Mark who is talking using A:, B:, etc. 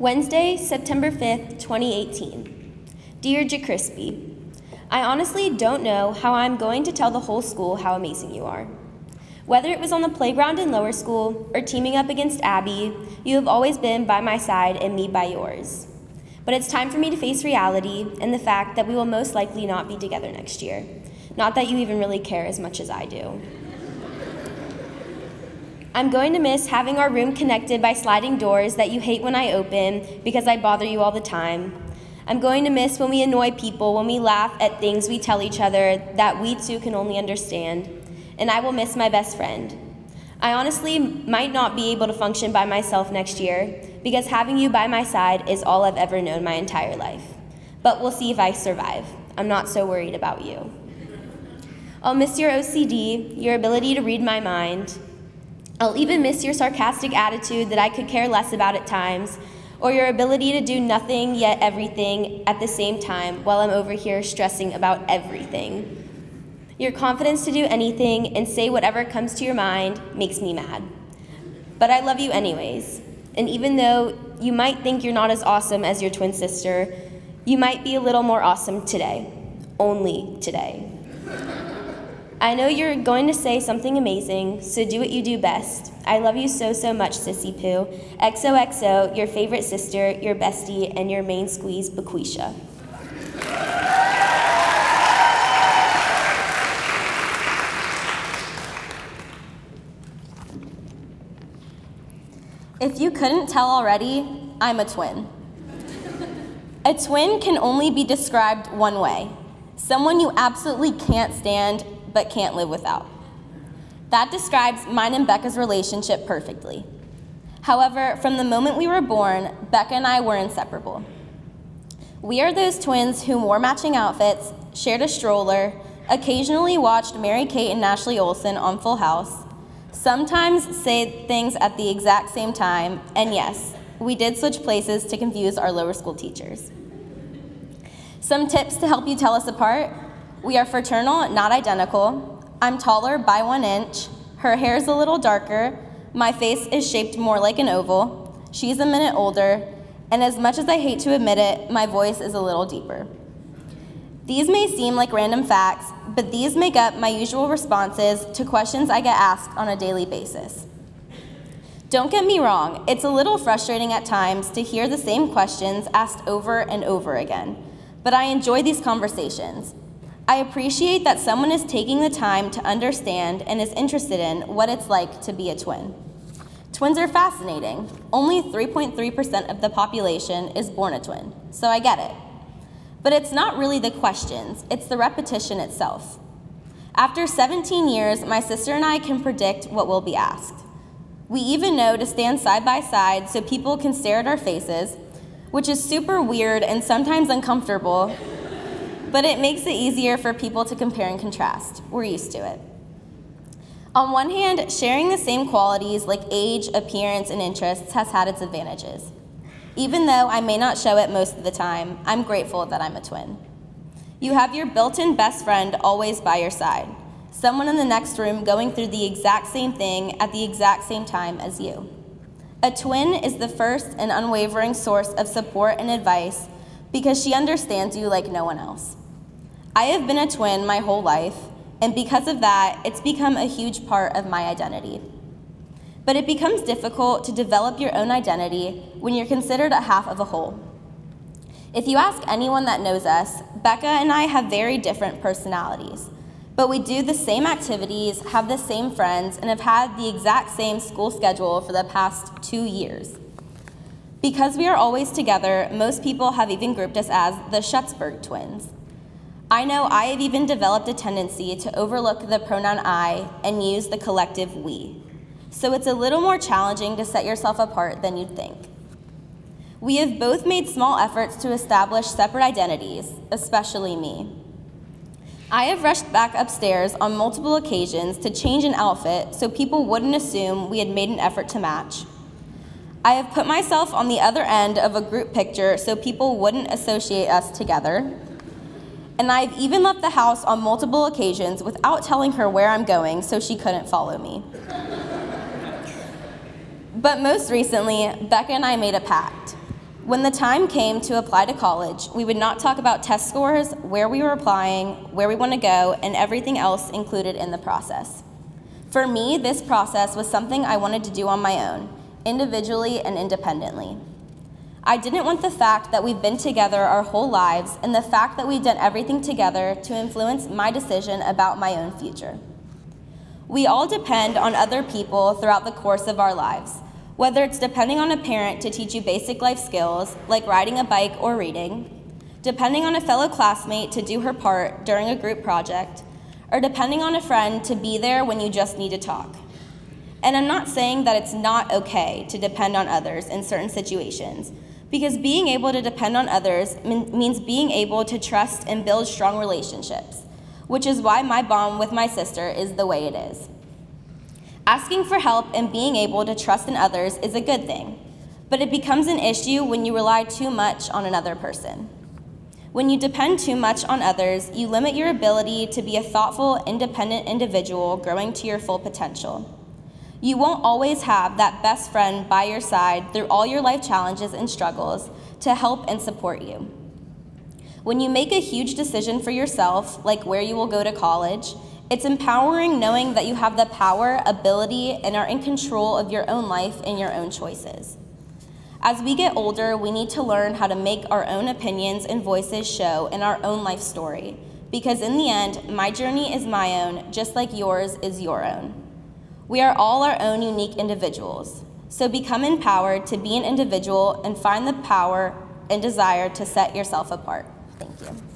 A: Wednesday, September 5th, 2018. Dear JaCrispy, I honestly don't know how I'm going to tell the whole school how amazing you are. Whether it was on the playground in lower school or teaming up against Abby, you have always been by my side and me by yours. But it's time for me to face reality and the fact that we will most likely not be together next year. Not that you even really care as much as I do. I'm going to miss having our room connected by sliding doors that you hate when I open because I bother you all the time. I'm going to miss when we annoy people, when we laugh at things we tell each other that we too can only understand. And I will miss my best friend. I honestly might not be able to function by myself next year because having you by my side is all I've ever known my entire life. But we'll see if I survive. I'm not so worried about you. I'll miss your OCD, your ability to read my mind, I'll even miss your sarcastic attitude that I could care less about at times, or your ability to do nothing yet everything at the same time while I'm over here stressing about everything. Your confidence to do anything and say whatever comes to your mind makes me mad. But I love you anyways. And even though you might think you're not as awesome as your twin sister, you might be a little more awesome today. Only today. I know you're going to say something amazing, so do what you do best. I love you so, so much, Sissy Pooh. XOXO, your favorite sister, your bestie, and your main squeeze, Bequisha.
B: If you couldn't tell already, I'm a twin. A twin can only be described one way someone you absolutely can't stand but can't live without. That describes mine and Becca's relationship perfectly. However, from the moment we were born, Becca and I were inseparable. We are those twins who wore matching outfits, shared a stroller, occasionally watched Mary Kate and Ashley Olsen on Full House, sometimes say things at the exact same time, and yes, we did switch places to confuse our lower school teachers. Some tips to help you tell us apart we are fraternal, not identical. I'm taller by one inch. Her hair is a little darker. My face is shaped more like an oval. She's a minute older. And as much as I hate to admit it, my voice is a little deeper. These may seem like random facts, but these make up my usual responses to questions I get asked on a daily basis. Don't get me wrong, it's a little frustrating at times to hear the same questions asked over and over again, but I enjoy these conversations. I appreciate that someone is taking the time to understand and is interested in what it's like to be a twin. Twins are fascinating. Only 3.3% of the population is born a twin, so I get it. But it's not really the questions, it's the repetition itself. After 17 years, my sister and I can predict what will be asked. We even know to stand side by side so people can stare at our faces, which is super weird and sometimes uncomfortable but it makes it easier for people to compare and contrast. We're used to it. On one hand, sharing the same qualities like age, appearance, and interests has had its advantages. Even though I may not show it most of the time, I'm grateful that I'm a twin. You have your built in best friend always by your side, someone in the next room going through the exact same thing at the exact same time as you. A twin is the first and unwavering source of support and advice because she understands you like no one else. I have been a twin my whole life, and because of that, it's become a huge part of my identity. But it becomes difficult to develop your own identity when you're considered a half of a whole. If you ask anyone that knows us, Becca and I have very different personalities, but we do the same activities, have the same friends, and have had the exact same school schedule for the past two years. Because we are always together, most people have even grouped us as the Shutzberg twins. I know I have even developed a tendency to overlook the pronoun I and use the collective we. So it's a little more challenging to set yourself apart than you'd think. We have both made small efforts to establish separate identities, especially me. I have rushed back upstairs on multiple occasions to change an outfit so people wouldn't assume we had made an effort to match. I have put myself on the other end of a group picture so people wouldn't associate us together. And I've even left the house on multiple occasions without telling her where I'm going so she couldn't follow me. but most recently, Becca and I made a pact. When the time came to apply to college, we would not talk about test scores, where we were applying, where we want to go, and everything else included in the process. For me, this process was something I wanted to do on my own, individually and independently. I didn't want the fact that we've been together our whole lives and the fact that we've done everything together to influence my decision about my own future. We all depend on other people throughout the course of our lives, whether it's depending on a parent to teach you basic life skills, like riding a bike or reading, depending on a fellow classmate to do her part during a group project, or depending on a friend to be there when you just need to talk. And I'm not saying that it's not okay to depend on others in certain situations, because being able to depend on others means being able to trust and build strong relationships, which is why my bond with my sister is the way it is. Asking for help and being able to trust in others is a good thing, but it becomes an issue when you rely too much on another person. When you depend too much on others, you limit your ability to be a thoughtful, independent individual growing to your full potential. You won't always have that best friend by your side through all your life challenges and struggles to help and support you. When you make a huge decision for yourself, like where you will go to college, it's empowering knowing that you have the power, ability, and are in control of your own life and your own choices. As we get older, we need to learn how to make our own opinions and voices show in our own life story, because in the end, my journey is my own, just like yours is your own. We are all our own unique individuals, so become empowered to be an individual and find the power and desire to set yourself apart. Thank you.